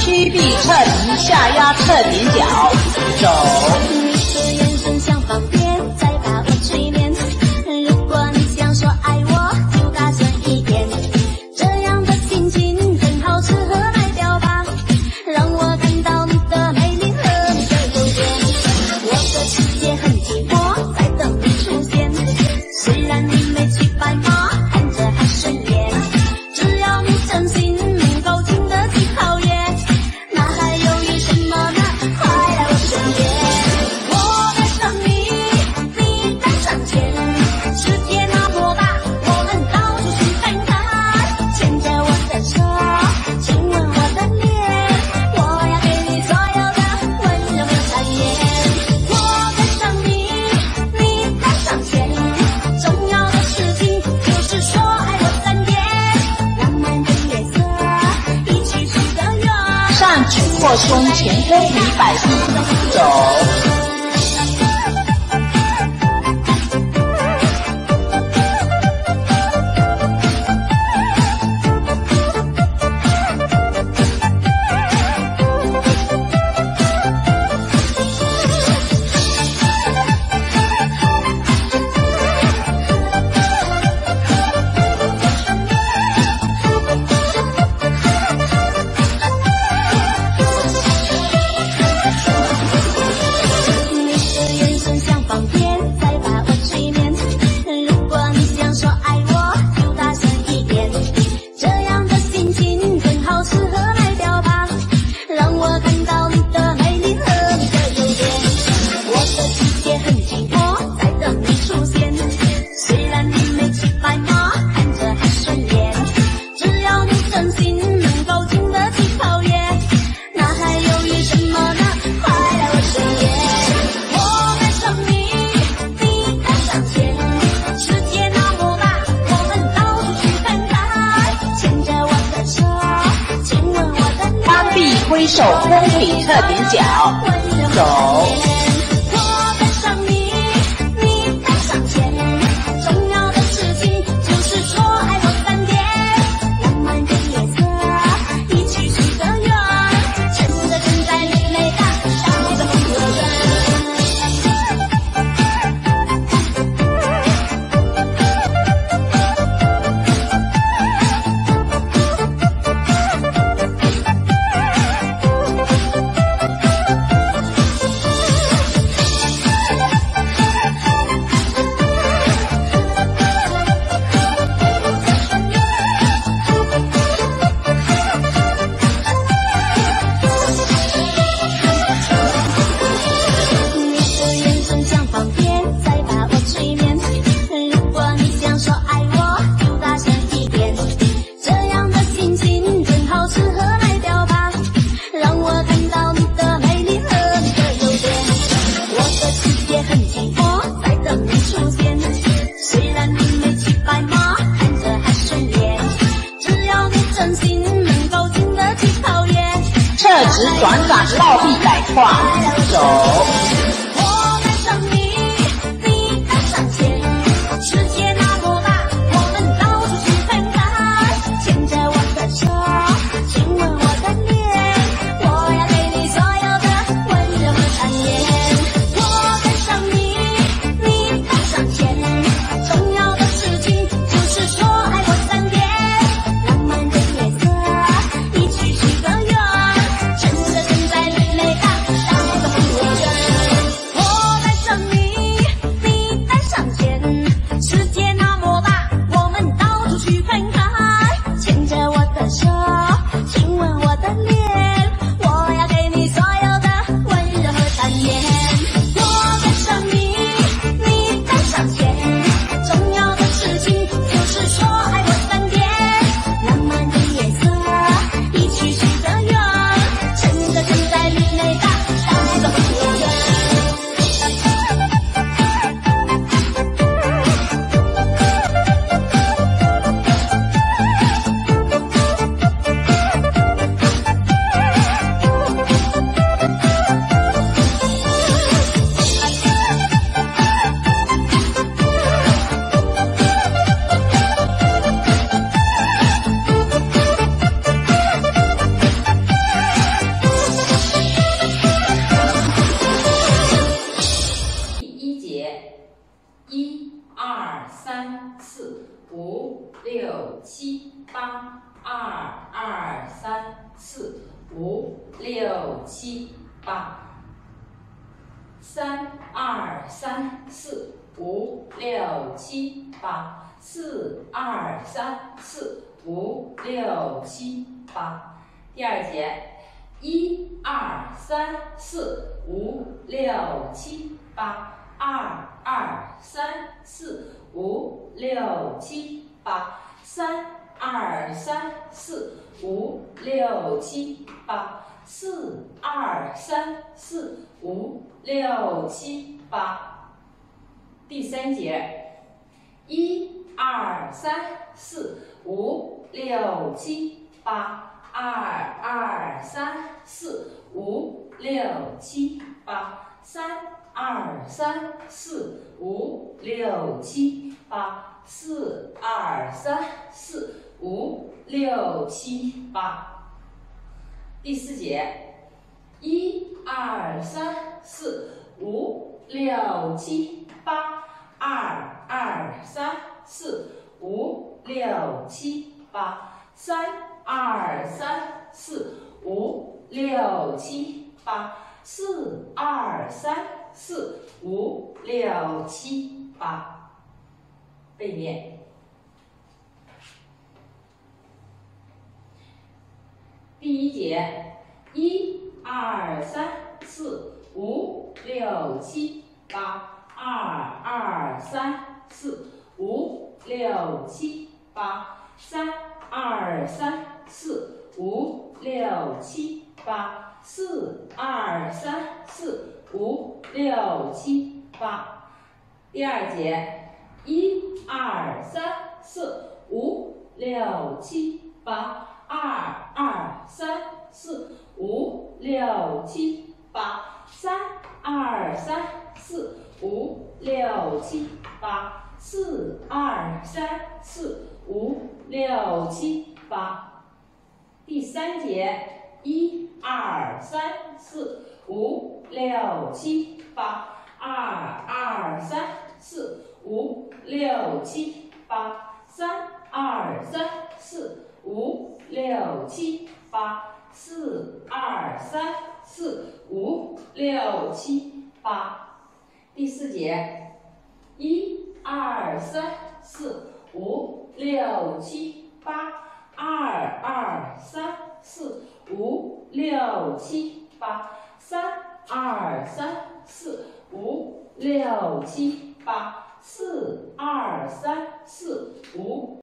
屈臂侧提，下压侧点脚，走。扩胸，前推离百步走。手弓比侧点脚，走。转转，倒地一、二、三、四。五六七八，二二三四五六七八，三二三四五六七八，四二三四五六七八。第二节，一二三四五六七八。二二三四五六七八，三二三四五六七八，四二三四五六七八。第三节，一二三四五六七八，二二三四五六七八，三。二三四五六七八，四二三四五六七八。第四节，一二三四五六七八，二二三四五六七八，三二三四五六七八，四二三。四五六七八，背面。第一节，一二三四五六七八，二二三四五六七八，三二三四五六七八，四二三四。五六七八，第二节，一二三四五六七八，二二三四五六七八，三二三四五六七八，四二三四五六七八，第三节，一二三四。五六七八，二二三四五六七八，三二三四五六七八，四二三四五六七八。第四节，一二三四五六七八，二二三四五六七八。三二三四五六七八，四二三四五。